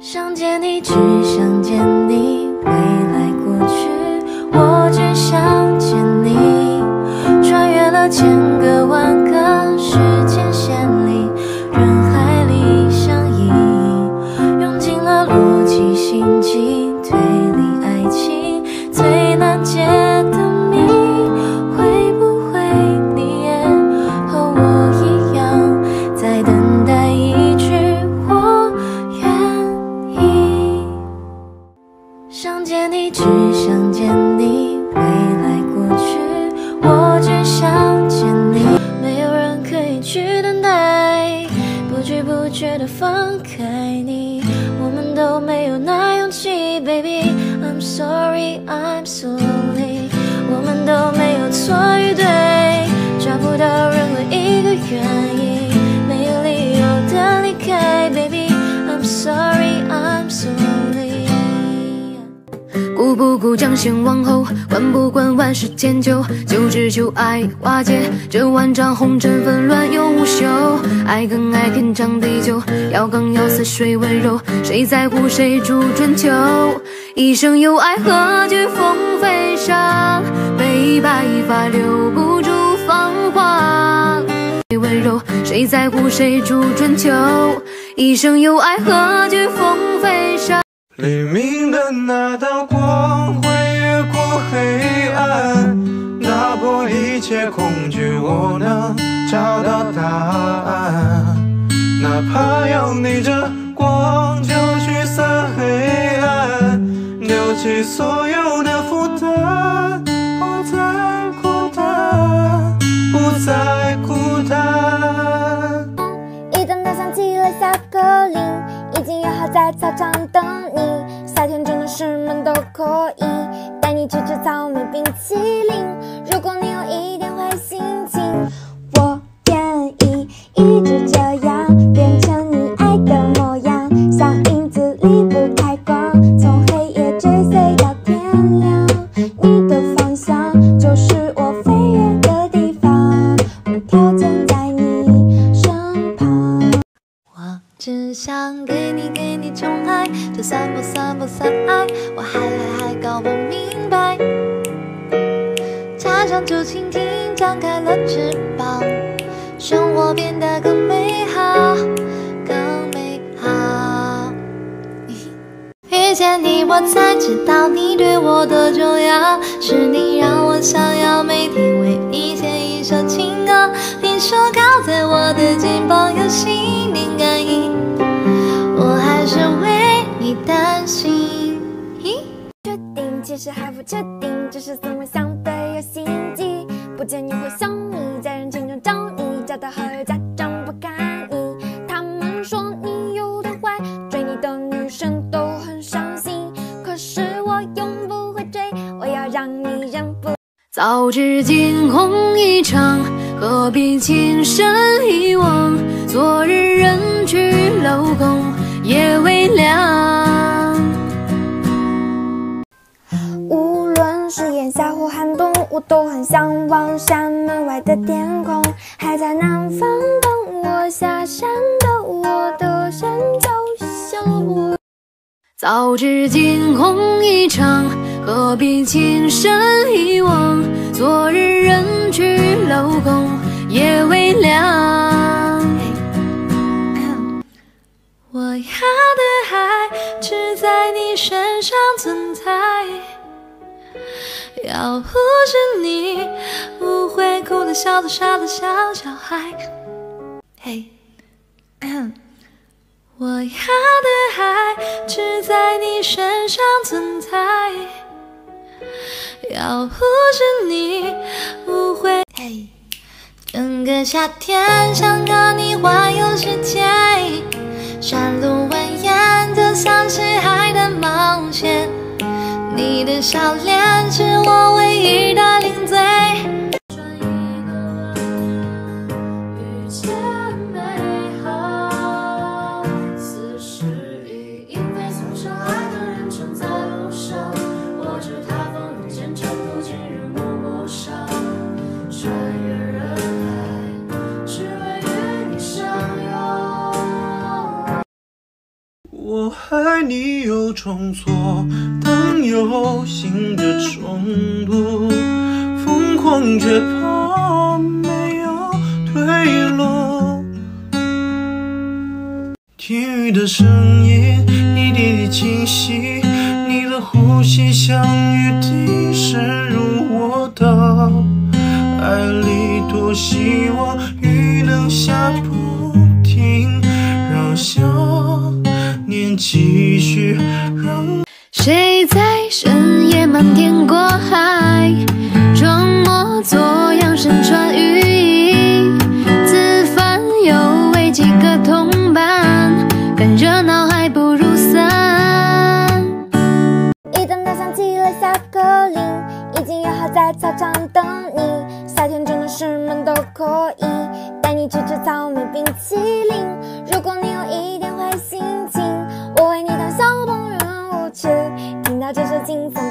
想见你，只想见你，想见你，未来过去，我只想见你。没有人可以去等待，不知不觉的放开你，我们都没有那勇气，baby。I'm sorry, I'm sorry，我们都没有错与对，找不到任何一个原因，顾不顾将先往后，管不管万事千秋，就只求爱化解这万丈红尘纷乱又无休。爱更爱天长地久，要更要似水温柔，谁在乎谁主春秋？一生有爱何惧风飞沙，悲白发留不住芳华。温柔，谁在乎谁主春秋？一生有爱何惧风飞沙。黎明的那道光会越过黑暗，打破一切恐惧，我能找到答案。哪怕要逆着光就驱散黑暗，丢弃所有的负担，不再孤单，不再孤单。一等到响起了下课铃，已经约好在操场等吃草莓冰淇淋。如果你有一点坏心情，我愿意一直这样变成你爱的模样，像影子离不开光，从黑夜追随到天亮。你的方向就是我飞跃的地方，无条件在你身旁。我只想给你给你宠爱，这算不算不算爱，我还还还搞不明。插上竹蜻蜓，张开了翅膀，生活变得更美好，更美好。遇见你，我才知道你对我多重要，是你让我想要每天为你写一首情歌。你说靠在我的肩膀，有心灵感应，我还是为你担心。确定，其实还不确定，只是怎么想。不见你会想你，在人群中找你，找到后又假装不看你。他们说你有多坏，追你的女生都很伤心。可是我永不会追，我要让你忍不。早知惊鸿一场，何必情深一往？昨日人去楼空，夜微我都很向往山门外的天空。还在南方等我下山的我的山脚下我。早知惊鸿一场，何必情深一往？昨日人去楼空，夜微凉。我要的爱只在你身上存在，要不是你，不会哭的、笑的、傻的小小孩。嘿，我要的爱只在你身上存在，要不是你，不会。嘿，整个夏天想和你环游世界。山路蜿蜒，就像是海的冒险。你的笑脸是我唯一的零嘴。遇见美好，此时已莺飞送上爱的人正在路上，我着他风人间尘途经日暮不赏，穿越人海，只为与你相拥。我爱你又重错，当有新的冲突，疯狂却怕没有退路。听雨的声音一点点清晰，你的呼吸像雨滴渗入我的爱里，多希望雨能下不停，让想念继续，让。谁在深夜瞒天过海，装模作样身穿雨衣，自烦又为几个同伴，看热闹还不如散。一等到响起了下课铃，已经约好在操场等你。夏天真的是闷都可以，带你去吃草莓冰淇淋。如果你有